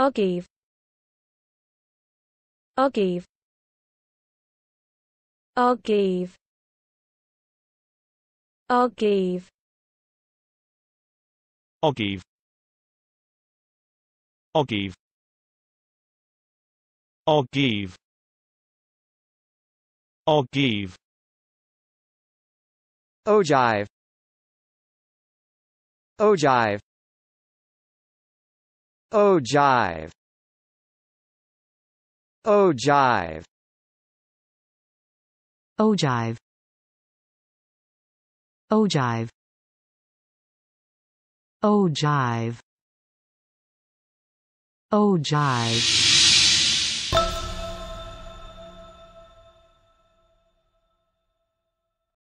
Ogive Ogive Ogive Ogive Ogive Ogive Ogive Ogive Ogive Ogive Ojive. Ojive. Ojive. Ojive. Ojive. Ojive.